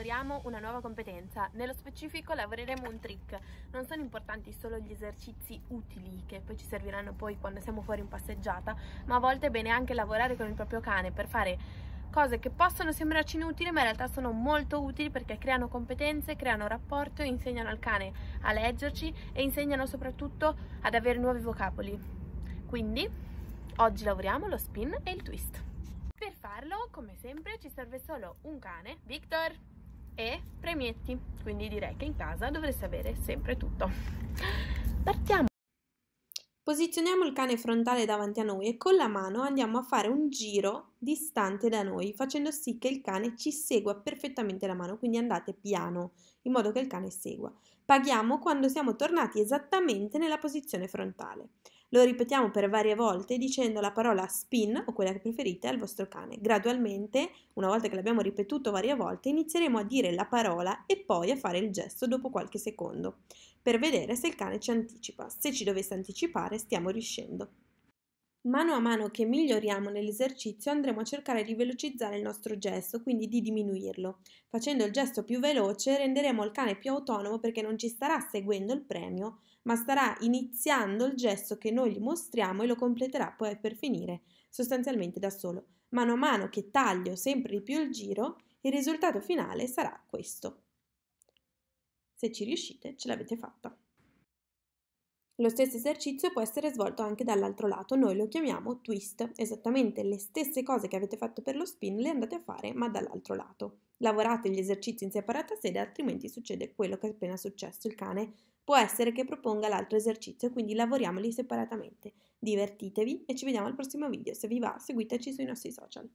lavoriamo una nuova competenza, nello specifico lavoreremo un trick. Non sono importanti solo gli esercizi utili che poi ci serviranno poi quando siamo fuori in passeggiata, ma a volte è bene anche lavorare con il proprio cane per fare cose che possono sembrarci inutili ma in realtà sono molto utili perché creano competenze, creano rapporto, insegnano al cane a leggerci e insegnano soprattutto ad avere nuovi vocaboli. Quindi oggi lavoriamo lo spin e il twist. Per farlo, come sempre, ci serve solo un cane, Victor, e premietti, quindi direi che in casa dovreste avere sempre tutto. Partiamo! Posizioniamo il cane frontale davanti a noi e con la mano andiamo a fare un giro distante da noi, facendo sì che il cane ci segua perfettamente la mano, quindi andate piano, in modo che il cane segua. Paghiamo quando siamo tornati esattamente nella posizione frontale. Lo ripetiamo per varie volte dicendo la parola spin o quella che preferite al vostro cane. Gradualmente, una volta che l'abbiamo ripetuto varie volte, inizieremo a dire la parola e poi a fare il gesto dopo qualche secondo, per vedere se il cane ci anticipa. Se ci dovesse anticipare, stiamo riuscendo. Mano a mano che miglioriamo nell'esercizio andremo a cercare di velocizzare il nostro gesto, quindi di diminuirlo. Facendo il gesto più veloce renderemo il cane più autonomo perché non ci starà seguendo il premio, ma starà iniziando il gesto che noi gli mostriamo e lo completerà poi per finire sostanzialmente da solo. Mano a mano che taglio sempre di più il giro, il risultato finale sarà questo. Se ci riuscite, ce l'avete fatta. Lo stesso esercizio può essere svolto anche dall'altro lato, noi lo chiamiamo twist, esattamente le stesse cose che avete fatto per lo spin le andate a fare ma dall'altro lato. Lavorate gli esercizi in separata sede, altrimenti succede quello che è appena successo, il cane può essere che proponga l'altro esercizio, quindi lavoriamoli separatamente. Divertitevi e ci vediamo al prossimo video, se vi va seguiteci sui nostri social.